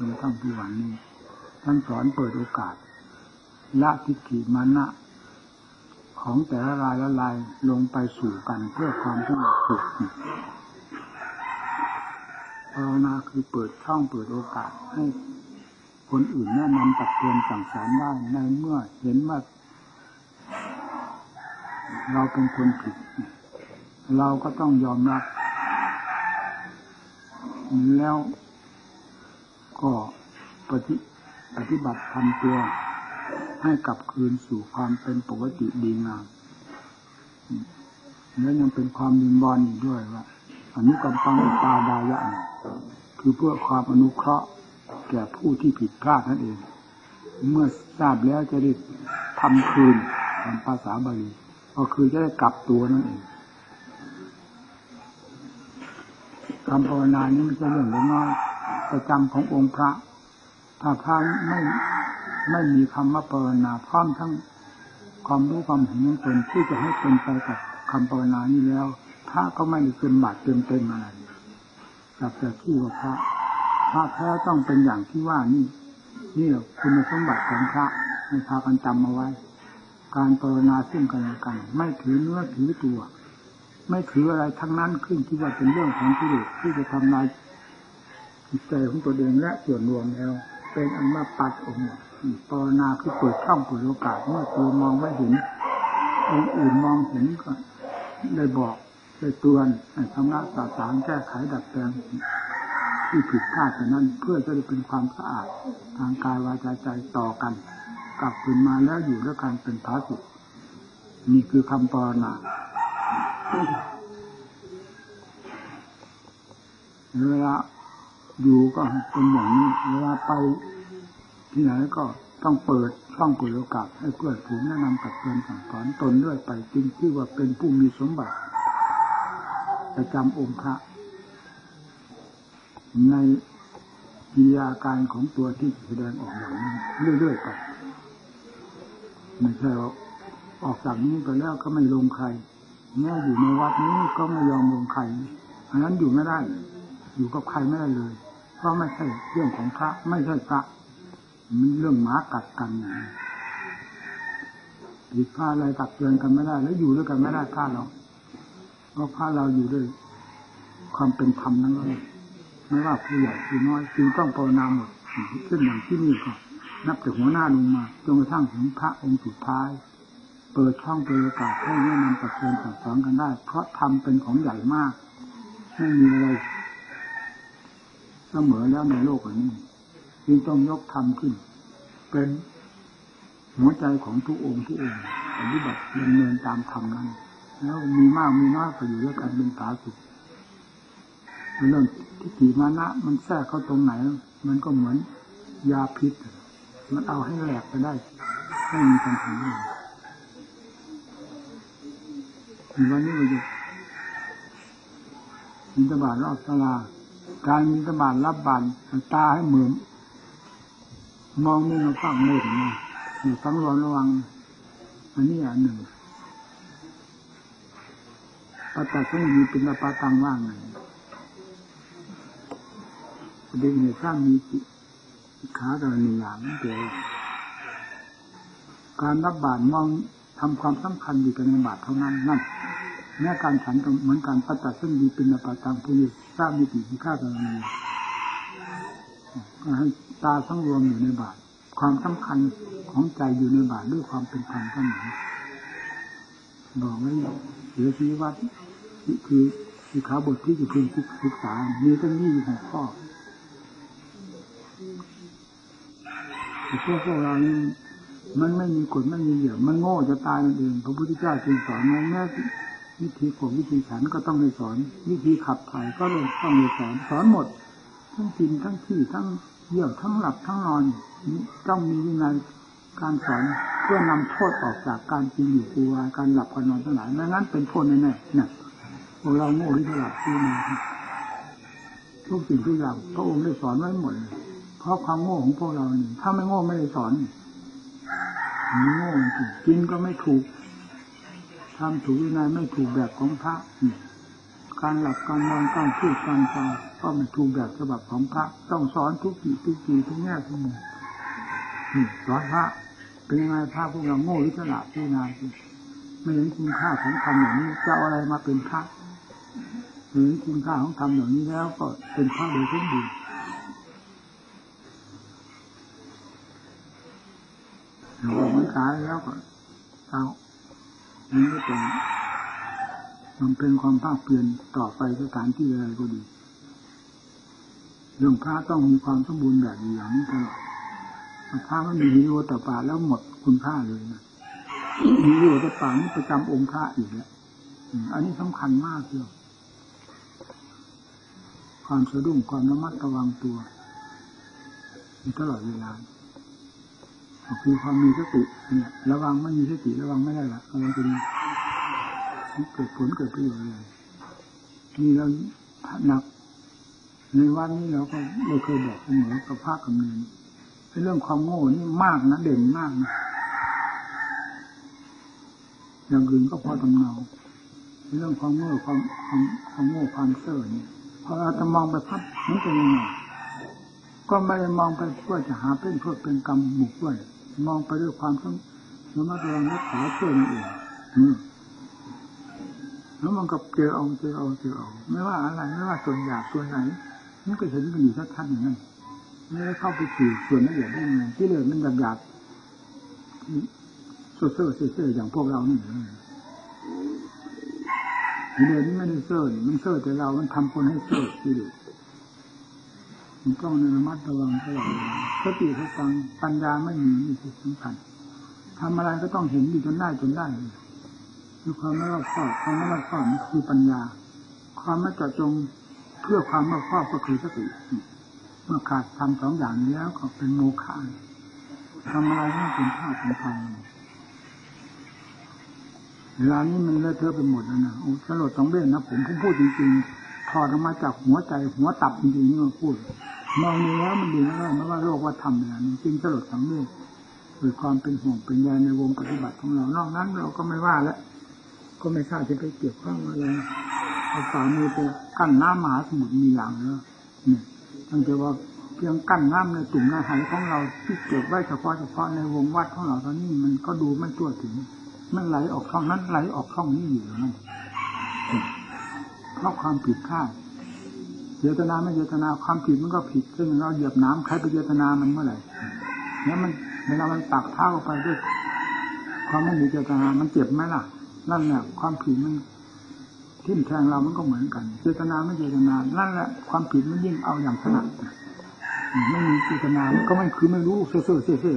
จนทั้งทุกวันนี้ ท่านสอนเปิดโอกาส ละทิฏฐิมานะของแต่ละรายละลายลงไปสู่กันเพื่อความสงบสุขภาวนาคือเปิดช่องเปิดโอกาสให้คนอื่นแนะนำตักเตือนสั่งสอนได้ในเมื่อเห็นว่าเราเป็นคนผิด เราก็ต้องยอมรับ แล้ว ก็ปฏิปฏิบัติทำตัวให้กลับคืนสู่ความเป็นปกติดีงามและยังเป็นความยินบอนอยู่ด้วยว่าอนุกรรมปังอุปาดายะคือเพื่อความอนุเคราะห์แก่ผู้ที่ผิดพลาดนั่นเอง เมื่อทราบแล้วจะได้ทำคืนตามภาษาบาลีก็คือจะได้กลับตัวนั่นเองคำภาวนานี้ไม่ใช่เรื่องเล็กน้อย ประจำขององค์พระถ้าพระไม่ไม่มีคำว่าภาวนาพร้อมทั้งความรู้ความเห็นของตนที่จะให้เป็นไปกับคำภาวนานี้แล้วพระก็ไม่เต็มบาทเต็มเต็มอะไรกับแต่ที่ว่าพระพระแท้ต้องเป็นอย่างที่ว่านี่นี่คุณสมบัติของพระให้พากันจำมาไว้ การภาวนาซึ่งกันและกัน ไม่ถือเนื้อถือตัว ไม่ถืออะไรทั้งนั้นขึ้นที่ว่าเป็นเรื่องของกิเลสที่จะทำลาย จิตใจของตัวเองและส่วนรวมแล้ว เป็นอันมาปัดออกหมดภาวนาคือเปิดช่องเปิดโอกาสเมื่อตัวมองไม่เห็นองอื่นมองเห็นก็ได้บอกได้เตือนให้ทำงานสาสางแก้ไขดัดแปลงที่ผิดพลาดนั้นเพื่อจะได้เป็นความสะอาด ทางกายวาจาใจต่อกัน กลับคืนมาแล้วอยู่ด้วยกันเป็นพาสุนี่คือคำปรนาเวลา อยู่ก็เป็นอย่างนี้เวลาไปที่ไหนก็ต้องเปิดช่องเปิดโอกาสให้เพื่อนฝูงแนะนำกับเตือนสั่งสอนตนด้วยไปจริงที่ว่าเป็นผู้มีสมบัติประจำองค์พระ ในกิริยาการของตัวที่แสดงออกอย่างนี้เรื่อยๆไปไม่ใช่ว่าออกจากนี้ไปแล้วก็ไม่ลงใครแม้อยู่ในวัดนี้ก็ไม่ยอมลงใครอันนั้นอยู่ไม่ได้ อยู่กับใครไม่ได้เลย เพราะไม่ใช่เรื่องของพระไม่ใช่พระมันเรื่องหมากัดกันนะผิดพลาดอะไรตักเตือนกันไม่ได้ แล้วอยู่ด้วยกันไม่ได้พลาดเราเพราะพลาดเราอยู่ด้วย ความเป็นธรรมนั้นเลยไม่ว่าผู้ใหญ่ผู้น้อยจึงต้องภาวนาหมดซึ่งอย่างที่นี่ก็นับจากหัวหน้าลงมาจนกระทั่งถึงพระองค์สุดท้าย เปิดช่องเปิดโอกาสให้แนะนำตักเตือนสั่งสอนกันได้ เพราะธรรมเป็นของใหญ่มากไม่มีอะไร เสมอแล้วในโลกนี้จึงต้องยกธรรมขึ้น เป็นหัวใจของทุกองค์ทุกองค์ปฏิบัติดำเนินตามธรรมนั้น แล้วมีมากมีน้อยก็อยู่ด้วยกันเป็นผาสุขเรื่องทิฏฐิมานะ มันแทรกเข้าตรงไหน มันก็เหมือนยาพิษ มันเอาให้แหลกไปได้ไม่มีปัญหาเลยวันนี้เราจะมินตบาทรอบสลา การมินตบาทรับบานตาให้เหมือน มองนี่เราฟังไม่ถึงนะอยู่ฟังร้อนระวัง อันนี้อันหนึ่งปาตาต้องมีเป็นปาตังว่างไงประเด็นในสร้างมีขาตรณีอย่างเดียวการรับบาตรมองทำความสำคัญอยู่ในบาตรเท่านั้นนั่น แม้การฉันก็เหมือนการปฏิซึ่งมีเป็นปาตังผู้นี้ทราบมีติมีค่าตรณีก็ให้ตาทั้งรวมอยู่ในบาตรความสำคัญของใจอยู่ในบาตรด้วยความเป็นธรรมก็เหมือนบอกไว้เสียชีวัตคือคือขาบทที่จะพึงศึกษา มีตั้งยี่สิบหกข้อพวกพวกเรานี่มันไม่มีกฎไม่มีเหยื่อมันโง่จะตายนั่นเองพระพุทธเจ้าจึงสอนแม้ วิธีผมวิธีฉันก็ต้องในสอน วิธีขับถ่ายก็ต้องในสอนสอนหมด ทั้งกินทั้งขี้ทั้งเยี่ยวทั้งหลับทั้งนอนต้องมีวินัยการสอนเพื่อนำโทษออกจากการกินอยู่กลัวการหลับการนอนทั้งหลายไม่งั้นเป็นโทษแน่ๆเนี่ยพวกเราโง่หรือฉลาดที่มาทุกสิ่งทุกอย่างพระองค์ได้สอนไว้หมดเลยเพราะความโง่ของพวกเรานี่ถ้าไม่โง่ไม่ได้สอนมันโง่จริงกินก็ไม่ถูก ทำถูกวินัยไม่ถูกแบบของพระ การหลับการนอนการพูดการฟังก็มันถูกแบบฉบับของพระ ต้องสอนทุกทีทุกทีทุกแง่ทุกมุมสอนพระเป็นยังไงพระพวกเราโง่หรือฉลาดที่นาสิไม่เห็นคุณค่าของคำอย่างนี้จะเอาอะไรมาเป็นพระเห็นคุณค่าของคำอย่างนี้แล้วก็เป็นพระโดยสมบูรณ์เราไม่ตายแล้วก็เอา อันนี้เป็นมันเป็นความภาคเพียรต่อไปสถานที่อะไรก็ดี เรื่องพระต้องมีความสมบูรณ์แบบอย่างนี้ตลอดพระไม่มีวิโยต่อป่าแล้วหมดคุณค่าเลยนะมีวิโยต่อป่านี่ประจำองค์พระอีกแล้วอันนี้สำคัญมากเลยความสะดุ้งความระมัดระวังตัวอยู่ตลอดเวลา คือความมีสติเนี่ยระวังไม่มีสติระวังไม่ได้ละอะไรจะดีเกิดผลเกิดประโยชน์เลยนี่เราหนัก ในวันนี้เราก็เราเคยบอกเสมอกับภาคกำเนิดเรื่องความโง่นี่มากนะเด่นมากนะอย่างอื่นก็พอตำเนาเรื่องความโง่ความความความโง่ความเซ่อเนี่ยพอเราจะมองไปพับมันเป็นยังไงก็ไม่ได้มองไปเพื่อจะหาเป็นเพื่อเป็นกรรมบุกด้วย มองไปด้วยความต้องระมัดระวังรักษาเพื่อนั่นเองแล้วมันก็เจอเอาเจอเอาเจอเอา ไม่ว่าอะไรไม่ว่าส่วนหยาบส่วนไหนมันก็เห็นกันอยู่ชัดๆอย่างนั้นไม่ได้เข้าไปถือส่วนละเอียดได้ยังไงที่เหลือมันหยาบหยาบเซ่อเซ่อเซ่ออย่างพวกเรานี่ที่เหลือนี่ไม่ได้เซ่อมันเซ่อแต่เรา มันทำคนให้เซ่อที่เหลือ ต้องระมัดระวังตลอดสติสตังปัญญาไม่มีนี่คือสำคัญทำอะไรก็ต้องเห็นอยู่จนได้จนได้คือความไม่รอบคอบความไม่รอบคอบคือปัญญา ความไม่เจาะจงเพื่อความรอบคอบก็คือสติเมื่อขาดทำสองอย่างนี้แล้วก็เป็นโมฆะทำอะไรไม่เป็นท่าเป็นทางเวลานี้มันเลอะเทอะไปหมดแล้วนะโอ้สลดต้องเบ้นนะผมผมพูดจริงๆถอดออกมาจากหัวใจหัวตับจริงๆนี่มาพูด มองดูแล้วมันดีแล้ไม่ว่าโลกว่าธรรมเนี่ยจริงสลดสังเวชคือความเป็นห่วงเป็นใยในวงปฏิบัติของเรานอกนั้นเราก็ไม่ว่าแล้วก็ไม่ทราบจะไปเกี่ยวข้องอะไรเอาฝ่ามือไปกั้นน้ำมหาสมุทรมีอย่างเนอะเนี่ยตั้งแต่ว่าเพียงกั้นน้ำในตุ่มในหายของเราที่เก็บไว้เฉพาะเฉพาะในวงวัดของเราตอนนี้มันก็ดูไม่ตัวถึง มันไหลออกช่องนั้นไหลออกช่องนี้อยู่นั่นเพราะความผิดพลาด เจตนาไม่เจตนาความผิดมันก็ผิด ซึ่งเราเหยียบน้ำใครไปเจตนามันเมื่อไหร่เนี่ยมันเวลามันตักเท้าไปด้วยความไม่มีเจตนา มันเจ็บไหมล่ะ นั่นแหละความผิดมันทิ่มแทงเรามันก็เหมือนกัน เจตนาไม่เจตนา นั่นแหละความผิดมันยิ่งเอาอย่างถนัดไม่มีเจตนาก็ไม่คือไม่รู้เสื่อเสื่อเสื่อเสื่อ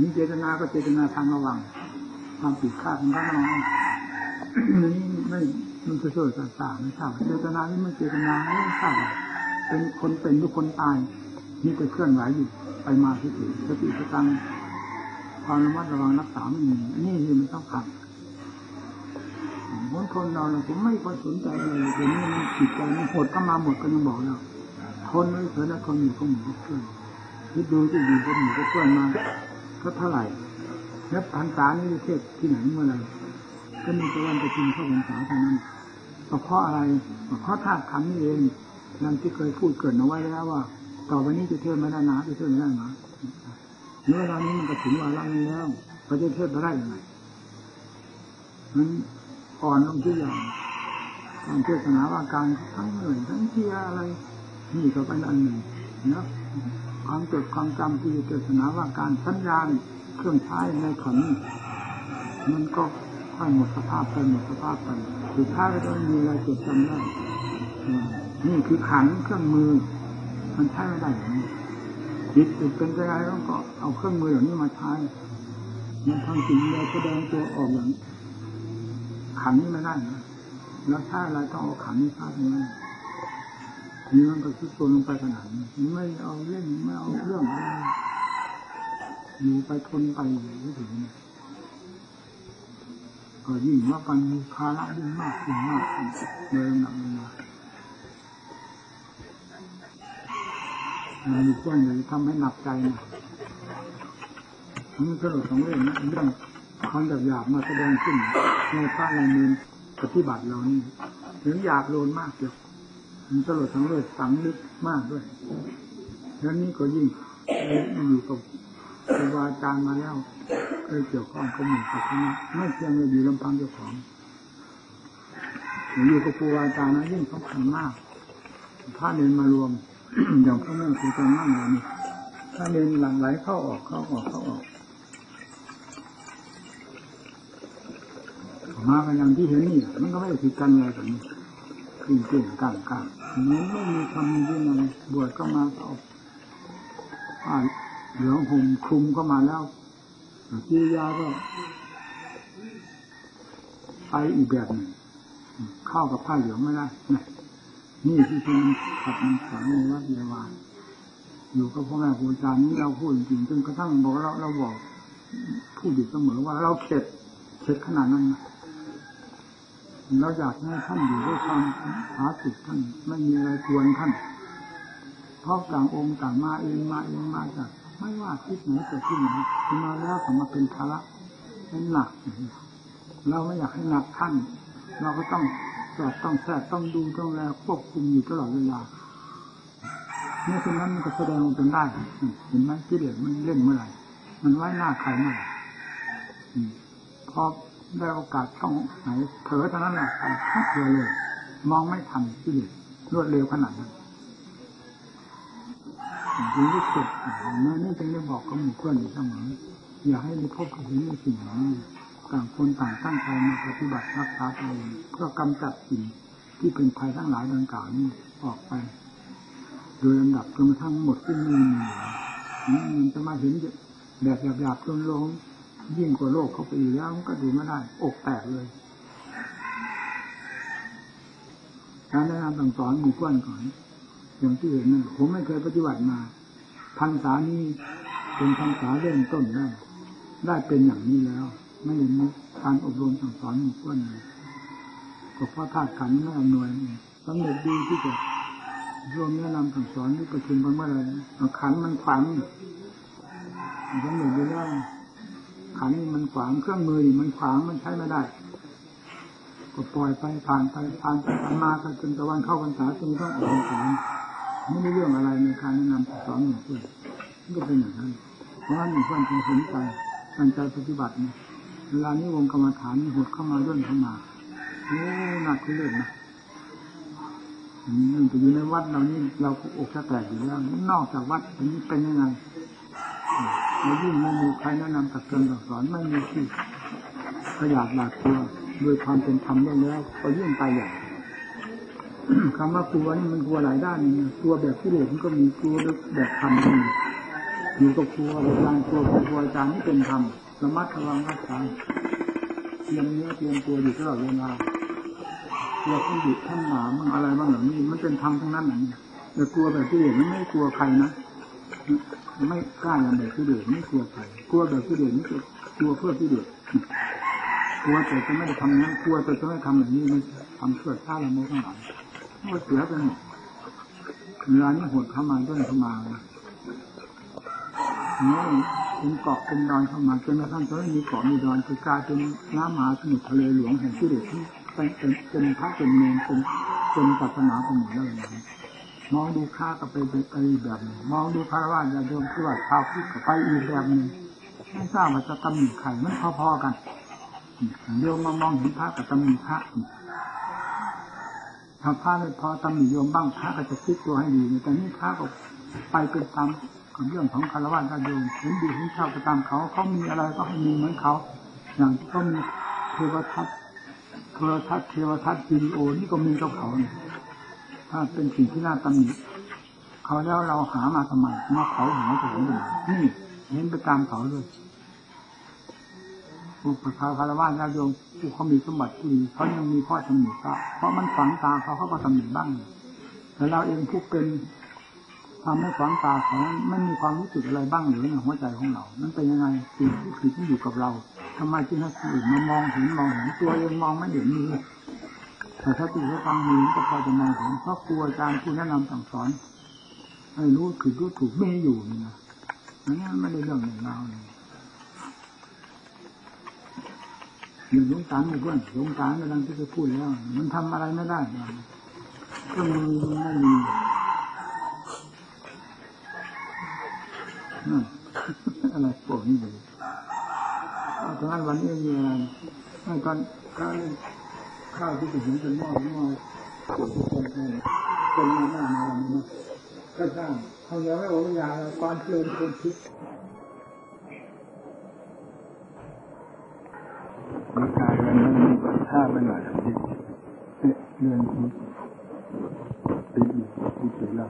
มีเจตนาก็เจตนาทางระวัง ความผิดพลาดของเรานี่ไม่ มันจะเสื่อต่างๆไม่ทราบเจตนานี่ไม่เจตนาไม่ทราบเป็นคนเป็นทุกคนตายนี่แต่เคลื่อนไหวอยู่ไปมาที่อื่นสติสตังความระมัดระวังรักษาไม่มีนี่คือมันต้องขัดคนคนเราเนี่ยผมไม่ค่อยสนใจเลยเดี๋ยวนี้มันจิตใจมันหดก็มาหมดก็ยังบอกเราคนไม่เคยแล้วคนอยู่ก็หมู่เพื่อนคิดดูที่ดีก็หมู่ก็เพื่อนมาก็เท่าไหร่แล้วพันษานี่เทศที่ไหนเมื่อไรก็มีแต่วันไปกินข้าวพรรษาเท่านั้น เพราะอะไรเพราะธาตุขันนี่เองนั่นที่เคยพูดเกิดเอาไว้แล้วว่า ต่อไปนี้จะเทศไม่ได้นะจะเทศไม่ได้นะเมื่อเวลานี้มันก็ถึงวาระนี้แล้วก็จะเทศไม่ได้ยังไงมันอ่อนลงทุกอย่างการเทศนาว่าการทั้งเหนื่อยทั้งเทียอะไรนี่ก็เป็นอันหนึ่งนะความจดความจำที่เทศนาว่าการสัญญาณเครื่องใช้ในขันมันก็ ค่อยหมดสภาพไปหมดสภาพไปสุดท้ายก็ต้องมีอะไรจดจำได้นี่คือขันเครื่องมือ มันใช้ไม่ได้อย่างนี้จิตเป็นไปได้ต้องก็เอาเครื่องมืออย่างนี้มาใช้มันทำสิ่งใดแสดงตัวออกอย่างขันนี้ไม่ได้นะแล้วถ้าอะไรต้องเอาขันนี้ใช้ทั้งนั้นนี่มันก็คิดตัวลงไปขนาดนี้ไม่เอาเรื่องไม่เอาเรื่องอยู่ไปทนไปไม่ถึง ก็ยิ่งว่ากันมีภาระยิ่งมากยิ่งมากเลยหนักมามันมีเรื่องเลยทำให้หนักใจนะนี่ก็สองเรื่องนะเรื่องความหยาบหยาบมาแสดงขึ้นในพระในเมืองปฏิบัติเรานี่ถึงหยาบโลนมากเดียวมันตลดทั้งเลือดสังลึกมากด้วยแล้วนี้ก็ยิ่งอยู่กับครูบาอาจารย์มาแล้ว เคยเกี่ยวข้องกับหมู่กับคณะไม่เพียงแต่อยู่ลำพังเจ้าของอยู่กับครูบาอาจารย์นะยิ่งสำคัญมากพระเนนมารวมอย่างพระแม่ครูจันนั่งเรานี่ถ้าเนนหลังไหลเข้าออกเข้าออกเข้าออกมากันอย่างที่เห็นนี่มันก็ไม่ผิดกันอะไรกันนี่ขึ้นเก่งกลางกลางมันไม่มีคำที่ไหนบวชก็มาเอาผ้าเหลืองห่มคลุมก็มาแล้ว กิริยาก็ไปอีกแบบหนึ่งเข้ากับผ้าเหลืองไม่ได้นี่ที่คือมันขัดมันฝังในวัดเยาวาอยู่กับพ่อแม่ครูอาจารย์นี่เราพูดจริงจนกระทั่งบอกเราเราบอกพูดอยู่เสมอว่าเราเข็ดเข็ดขนาดนั้นนะเราอยากให้ท่านอยู่ด้วยความหาสุขท่านไม่มีอะไรกวนท่านเพราะต่างองค์ต่างมาเองมาเองมาจาก ไม่ว่าทิศไหนเกิดที่ไหนมาแล้วก็มาเป็นภาระเป็นหนัก เราไม่อยากให้หนักท่าน เราก็ต้องแสบต้องแสบต้องดูต้องแลควบคุมอยู่ตลอดเวลาเมื่อเช่นนั้นมันก็แสดงจนได้เห็นไหมกิเลสมันเล่นเมื่อไหร่มันไว้หน้าใครเมื่อไหร่พอได้โอกาสต้องไหนเผลอเท่านั้นแหละทั้งเผลอเลย มองไม่ทันกิเลสรวดเร็วขนาดนั้น ถึงที่สุดแม่นี่จึงได้บอกกับหมู่เพื่อนอยู่เสมออย่าให้ได้พบกับเห็นในสิ่งนี้ต่างคนต่างตั้งใจมาปฏิบัติรักษาตัวเองเพื่อกำจัดสิ่งที่เป็นภัยทั้งหลายดังกล่าวนี้ออกไป โดยลำดับจนกระทั่งหมดสิ้นมีมีมันจะมาเห็นแบบหยาบๆจนลงยิ่งกว่าโลกเข้าไปอีกแล้วมันก็ดูไม่ได้ อกแตกเลย การแนะนำสั่งสอนหมู่เพื่อนก่อน อย่างที่เห็นนั่นผมไม่เคยปฏิบัติมาพรรษานี้เป็นพรรษาเริ่มต้นได้ได้เป็นอย่างนี้แล้ว ไม่ได้มีการอบรมสั่งสอนหมู่เพื่อนก็เพราะธาตุขันธ์ไม่อำนวยสำเร็จดีที่จะรวมแนะนำสั่งสอนที่ประชุมกันเมื่อไรขันมันฝังสำเร็จดีแล้วขันมันขวางเครื่องมือมันขวางมันใช้ไม่ได้ ก็ปล่อยไปผ่านไปผ่านไปผ่านมาจนตะวันเข้าพรรษาจนต้องออกพรรษา ไม่ได้เรื่องอะไรในการแนะนำสอนหมู่เพื่อนก็เป็นอย่างนั้น เพราะฉะนั้นหมู่เพื่อนจึงสนใจตั้งใจปฏิบัติเนี่ยเวลานี้วงกรรมฐานหดเข้ามาย่นเข้ามาโอ้หนักขึ้นเลยนะนี่จะอยู่ในวัดเรานี่เราก็อกจะแตกอยู่แล้วนอกจากวัดอันนี้เป็นยังไงแล้วยิ่งไม่มีใครแนะนำตักเตือนสอนไม่มีที่ขยาดหลาดตัวโดยความเป็นธรรมแล้วก็ยิ่งไปใหญ่ คำว่ากลัวนี่มันกลัวหลายด้านนี่กลัวแบบที่เหลือมันก็มีกลัวแบบธรรมก็มีอยู่กับครัวอาจารย์ครัวครัวจารย์ที่เป็นธรรมระมัดระวังรักษาเตรียมเนื้อเตรียมตัวอยู่ตลอดเวลาเราต้องหยุดท่านหนาบ้างอะไรบ้างเหล่านี้มันเป็นธรรมทั้งนั้นน่ะแต่กลัวแบบที่เหลือมันไม่กลัวใครนะไม่กล้าอย่างแบบที่เดือดไม่กลัวใครกลัวแบบที่เดือดนี่กลัวเพื่อที่เดือกลัวแต่จะไม่ได้ทำนั้นกลัวแต่จะไม่ทำแบบนี้มันทำเพื่อชาติละโมทั้งหลาย ก็เสียไปหมดเวลานี้หดเข้ามาต้นเข้ามาเนี่ยเป็นเกาะเป็นดอนเข้ามาจนกระทั่งจะไม่มีเกาะมีดอนคือกลายเป็นน้ำมหาสมุทรทะเลหลวงแห่งที่เดือดที่เป็นเป็นพระเป็นเมนเป็นเป็นศาสนาไปหมดแล้วอย่างมองดูข้าก็ไปไปแบบนึงมองดูพระว่าจะโดนที่ว่าชาวพุทธก็ไปอีกแบบนึงไม่ทราบว่าจะตำหนิใครมันพอๆกันโยมมามองเห็นพระกับตำหนิพระ ถ้าพระไม่พอตำหนิโยมบ้างพระก็จะคิดตัวให้ดีแต่นี่พระก็ไปเป็นตามเรื่องของคารวะญาติโยมเห็นดีเห็นชอบไปตามเขาเขามีอะไรก็ให้มีเหมือนเขา อย่างที่เขามีเทวทัศน์โทรทัศน์เทวทัศน์วิดีโอนี่ก็มีกับเขาเนี่ยถ้าเป็นสิ่งที่น่าตำหนิเขาแล้วเราหามาทำไมมาเขาหาถึงนี่นี่เห็นไปตามเขาเลย ประชาคารวะญาโยมผู้เขามีสมบัติที่ดีเขายังมีข้อตำหนิก็เพราะมันฝังตาเขาเขาก็ตำหนิบ้างแต่เราเองผู้เป็นทำให้ฝังตาเขาไม่มีความรู้สึกอะไรบ้างหรือในหัวใจของเรา นั่นเป็นยังไงสิ่งที่ผิดที่อยู่กับเราทำไมจึงให้คนอื่นมามองเห็นมองเห็นตัวเองมองไม่เห็นมีแต่ถ้าติดฟังมีก็พอจะมองเห็นเพราะครูอาจารย์ผู้แนะนำสั่งสอนให้รู้ผิดรู้ถูกไม่อยู่นี่นะนั้นไม่ได้เรื่องอย่างเราเลย อยู่ลงตาไม่เพื่อนลงตาไม่ดังที่จะพูดแล้ว มันทำอะไรไม่ได้ก็มันไม่มีนั่นอะไรพวกนี้เลยเอาตอนนั้นวันนี้มีอะไรไม่ตอนข้าวข้าวที่จะเห็นเป็นหม้อหม้อเป็นเป็นเป็นหน้ามาวันนี้นะก็สร้างเขาเยอะไม่โอ้ยาความเพลินคนคิด พลาดไปหน่อยเที่เรื่อนที่ปีที่ปีแล้ว